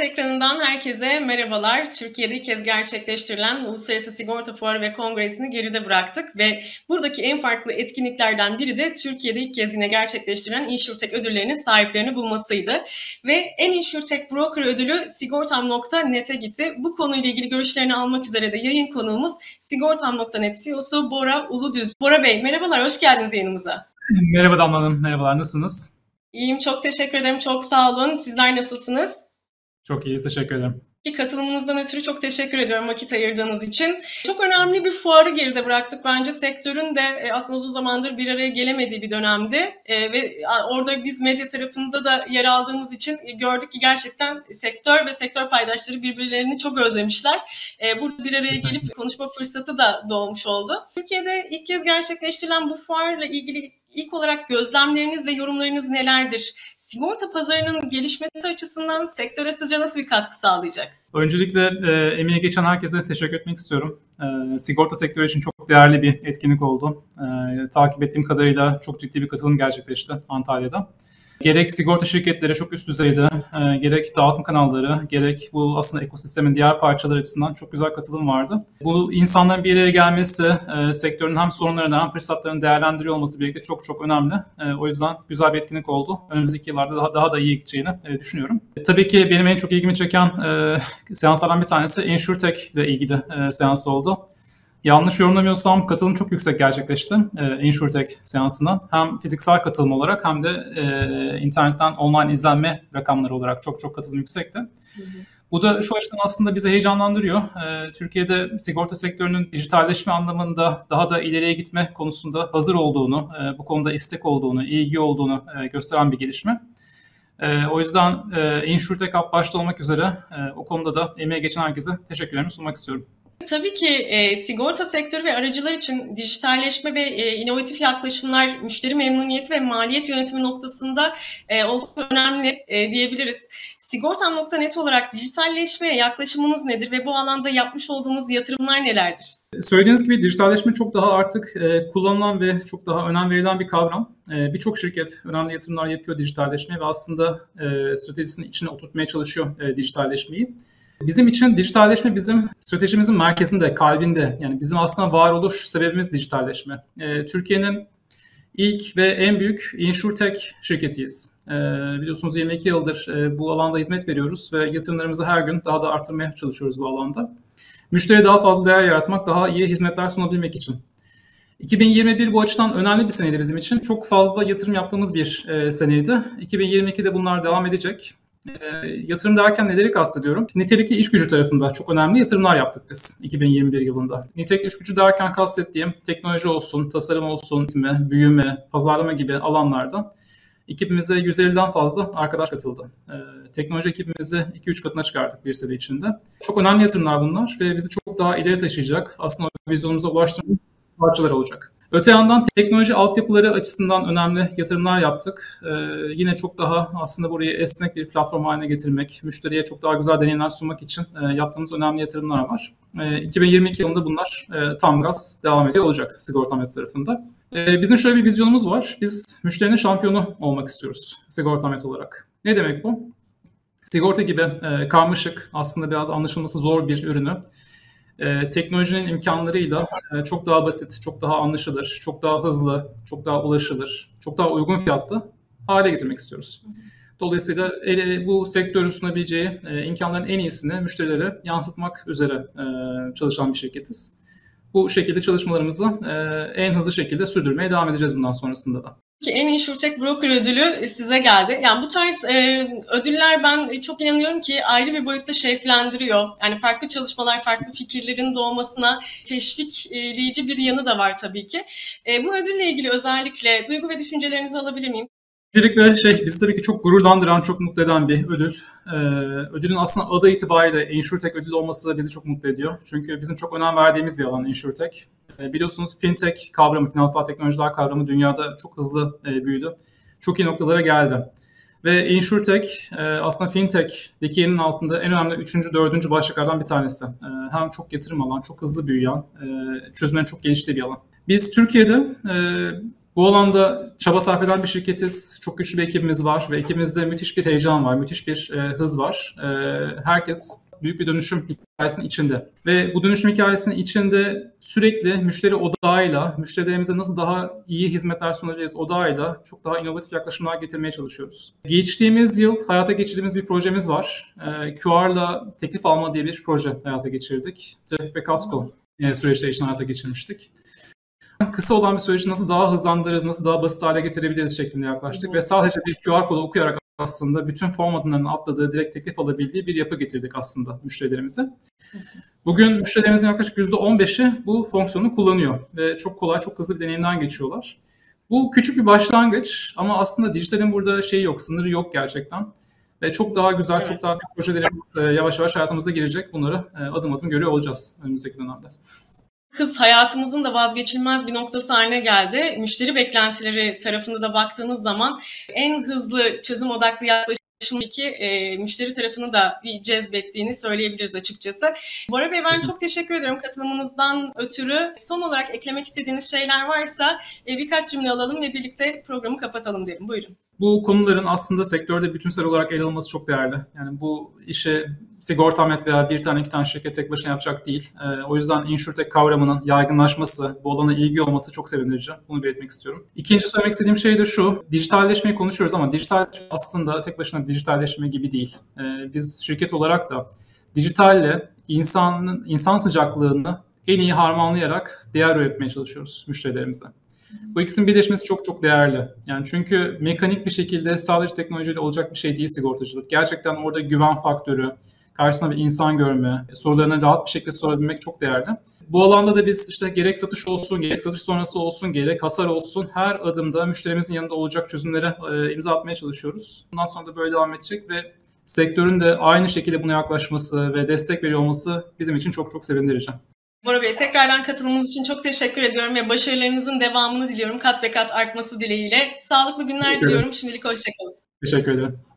ekranından herkese merhabalar. Türkiye'de ilk kez gerçekleştirilen Uluslararası Sigorta Fuarı ve Kongresi'ni geride bıraktık ve buradaki en farklı etkinliklerden biri de Türkiye'de ilk kez yine gerçekleştirilen InsurTech ödüllerinin sahiplerini bulmasıydı. Ve en InsurTech Broker ödülü sigortam.net'e gitti. Bu konuyla ilgili görüşlerini almak üzere de yayın konuğumuz Sigortam.net CEO'su Bora Uludüz. Bora Bey merhabalar, hoş geldiniz yayınımıza. Merhaba Damla Hanım, merhabalar, nasılsınız? İyiyim, çok teşekkür ederim. Çok sağ olun. Sizler nasılsınız? Çok iyiyiz, teşekkür ederim. Ki katılımınızdan ötürü çok teşekkür ediyorum vakit ayırdığınız için. Çok önemli bir fuarı geride bıraktık. Bence sektörün de e, aslında uzun zamandır bir araya gelemediği bir dönemdi. E, ve orada biz medya tarafında da yer aldığımız için gördük ki gerçekten sektör ve sektör paydaşları birbirlerini çok özlemişler. E, burada bir araya gelip konuşma fırsatı da doğmuş oldu. Türkiye'de ilk kez gerçekleştirilen bu fuarla ilgili ilk olarak gözlemleriniz ve yorumlarınız nelerdir? Sigorta pazarının gelişmesi açısından sektöre sizce nasıl bir katkı sağlayacak? Öncelikle e, emeğe geçen herkese teşekkür etmek istiyorum. E, sigorta sektörü için çok değerli bir etkinlik oldu. E, takip ettiğim kadarıyla çok ciddi bir katılım gerçekleşti Antalya'da. Gerek sigorta şirketleri çok üst düzeyde, e, gerek dağıtım kanalları, gerek bu aslında ekosistemin diğer parçaları açısından çok güzel katılım vardı. Bu insanların bir araya gelmesi, e, sektörün hem sorunlarını hem fırsatlarını değerlendiriyor olması birlikte çok çok önemli. E, o yüzden güzel bir etkinlik oldu. Önümüzdeki yıllarda daha, daha da iyi gideceğini e, düşünüyorum. E, tabii ki benim en çok ilgimi çeken e, seanslardan bir tanesi InsurTech ile ilgili e, seans oldu. Yanlış yorumlamıyorsam katılım çok yüksek gerçekleşti e, InsurTech seansından. Hem fiziksel katılım olarak hem de e, internetten online izlenme rakamları olarak çok çok katılım yüksekti. Hı hı. Bu da şu açıdan aslında bizi heyecanlandırıyor. E, Türkiye'de sigorta sektörünün dijitalleşme anlamında daha da ileriye gitme konusunda hazır olduğunu, e, bu konuda istek olduğunu, ilgi olduğunu e, gösteren bir gelişme. E, o yüzden e, InsurTech başta olmak üzere e, o konuda da emeğe geçen herkese teşekkürlerimi sunmak istiyorum. Tabii ki e, sigorta sektörü ve aracılar için dijitalleşme ve e, inovatif yaklaşımlar müşteri memnuniyeti ve maliyet yönetimi noktasında e, önemli e, diyebiliriz. Sigortam.net olarak dijitalleşmeye yaklaşımınız nedir ve bu alanda yapmış olduğunuz yatırımlar nelerdir? Söylediğiniz gibi dijitalleşme çok daha artık e, kullanılan ve çok daha önem verilen bir kavram. E, Birçok şirket önemli yatırımlar yapıyor dijitalleşmeye ve aslında e, stratejisinin içine oturtmaya çalışıyor e, dijitalleşmeyi. Bizim için dijitalleşme bizim stratejimizin merkezinde, kalbinde. Yani bizim aslında varoluş sebebimiz dijitalleşme. Ee, Türkiye'nin ilk ve en büyük insurtech şirketiyiz. Ee, biliyorsunuz 22 yıldır e, bu alanda hizmet veriyoruz ve yatırımlarımızı her gün daha da arttırmaya çalışıyoruz bu alanda. Müşteriye daha fazla değer yaratmak, daha iyi hizmetler sunabilmek için. 2021 bu açıdan önemli bir seneydi bizim için. Çok fazla yatırım yaptığımız bir e, seneydi. 2022'de bunlar devam edecek. E, yatırım derken neleri kastediyorum? Nitelikli iş gücü tarafında çok önemli yatırımlar yaptık biz 2021 yılında. Nitelikli iş gücü derken kastettiğim teknoloji olsun, tasarım olsun, büyüme, pazarlama gibi alanlarda ekibimize 150'den fazla arkadaş katıldı. Ee, teknoloji ekibimizi 2-3 katına çıkarttık bir sene içinde. Çok önemli yatırımlar bunlar ve bizi çok daha ileri taşıyacak, aslında vizyonumuza ulaştıracak parçalar olacak. Öte yandan teknoloji altyapıları açısından önemli yatırımlar yaptık. Ee, yine çok daha aslında burayı esnek bir platform haline getirmek, müşteriye çok daha güzel deneyimler sunmak için e, yaptığımız önemli yatırımlar var. E, 2022 yılında bunlar e, tam gaz devam ediyor olacak Sigortamet tarafında. E, bizim şöyle bir vizyonumuz var. Biz müşterinin şampiyonu olmak istiyoruz Sigortamet olarak. Ne demek bu? Sigorta gibi e, karmaşık, aslında biraz anlaşılması zor bir ürünü e, teknolojinin imkanlarıyla e, çok daha basit, çok daha anlaşılır, çok daha hızlı, çok daha ulaşılır, çok daha uygun fiyatlı hale getirmek istiyoruz. Dolayısıyla bu sektörün sunabileceği e, imkanların en iyisini müşterilere yansıtmak üzere e, çalışan bir şirketiz. Bu şekilde çalışmalarımızı en hızlı şekilde sürdürmeye devam edeceğiz bundan sonrasında da ki en iyi Şurtek Broker ödülü size geldi. Yani bu tarz e, ödüller ben çok inanıyorum ki ayrı bir boyutta şevklendiriyor. Yani farklı çalışmalar, farklı fikirlerin doğmasına teşvikleyici bir yanı da var tabii ki. E, bu ödülle ilgili özellikle duygu ve düşüncelerinizi alabilir miyim? Öncelikle şey, bizi tabii ki çok gururlandıran, çok mutlu eden bir ödül. Ee, ödülün aslında adı itibariyle InsurTech ödülü olması bizi çok mutlu ediyor. Çünkü bizim çok önem verdiğimiz bir alan InsurTech. Ee, biliyorsunuz fintech kavramı, finansal teknolojiler kavramı dünyada çok hızlı e, büyüdü. Çok iyi noktalara geldi. Ve InsurTech e, aslında fintech dikiyenin altında en önemli üçüncü, dördüncü başlıklardan bir tanesi. E, hem çok yatırım alan, çok hızlı büyüyen, e, çözümlerin çok geliştiği bir alan. Biz Türkiye'de e, Bu alanda çaba sarf eden bir şirketiz. Çok güçlü bir ekibimiz var ve ekibimizde müthiş bir heyecan var, müthiş bir e, hız var. E, herkes büyük bir dönüşüm hikayesinin içinde. Ve bu dönüşüm hikayesinin içinde sürekli müşteri odağıyla, müşterilerimize nasıl daha iyi hizmetler sunabiliriz odağıyla çok daha inovatif yaklaşımlar getirmeye çalışıyoruz. Geçtiğimiz yıl hayata geçirdiğimiz bir projemiz var. E, QR'la teklif alma diye bir proje hayata geçirdik. Trafik ve kasko e, süreçleri için hayata geçirmiştik kısa olan bir süreci nasıl daha hızlandırırız, nasıl daha basit hale getirebiliriz şeklinde yaklaştık. Hı. Ve sadece bir QR kodu okuyarak aslında bütün form adımlarının atladığı, direkt teklif alabildiği bir yapı getirdik aslında müşterilerimize. Bugün müşterilerimizin yaklaşık %15'i bu fonksiyonu kullanıyor ve çok kolay, çok hızlı bir deneyimden geçiyorlar. Bu küçük bir başlangıç ama aslında dijitalin burada şeyi yok, sınırı yok gerçekten. Ve çok daha güzel, evet. çok daha büyük projelerimiz e, yavaş yavaş hayatımıza girecek. Bunları e, adım adım görüyor olacağız önümüzdeki dönemde hız hayatımızın da vazgeçilmez bir noktası haline geldi. Müşteri beklentileri tarafında da baktığınız zaman en hızlı çözüm odaklı yaklaşım ki e, müşteri tarafını da bir cezbettiğini söyleyebiliriz açıkçası. Bora Bey ben çok teşekkür ederim katılımınızdan ötürü. Son olarak eklemek istediğiniz şeyler varsa e, birkaç cümle alalım ve birlikte programı kapatalım derim. Buyurun. Bu konuların aslında sektörde bütünsel olarak ele alınması çok değerli. Yani bu işe sigortamet veya bir tane iki tane şirket tek başına yapacak değil. E, o yüzden insurtech kavramının yaygınlaşması, bu alana ilgi olması çok sevindirici. Bunu belirtmek istiyorum. İkinci söylemek istediğim şey de şu. Dijitalleşmeyi konuşuyoruz ama dijital aslında tek başına dijitalleşme gibi değil. E, biz şirket olarak da dijitalle insanın insan sıcaklığını en iyi harmanlayarak değer üretmeye çalışıyoruz müşterilerimize. Bu ikisinin birleşmesi çok çok değerli. Yani çünkü mekanik bir şekilde sadece teknolojiyle olacak bir şey değil sigortacılık. Gerçekten orada güven faktörü, karşısına bir insan görme, sorularını rahat bir şekilde sorabilmek çok değerli. Bu alanda da biz işte gerek satış olsun, gerek satış sonrası olsun, gerek hasar olsun her adımda müşterimizin yanında olacak çözümlere e, imza atmaya çalışıyoruz. Bundan sonra da böyle devam edecek ve sektörün de aynı şekilde buna yaklaşması ve destek veriyor olması bizim için çok çok sevindirici. Bora Bey tekrardan katılımınız için çok teşekkür ediyorum ve başarılarınızın devamını diliyorum. Kat be kat artması dileğiyle. Sağlıklı günler diliyorum. Şimdilik hoşçakalın. Teşekkür ederim.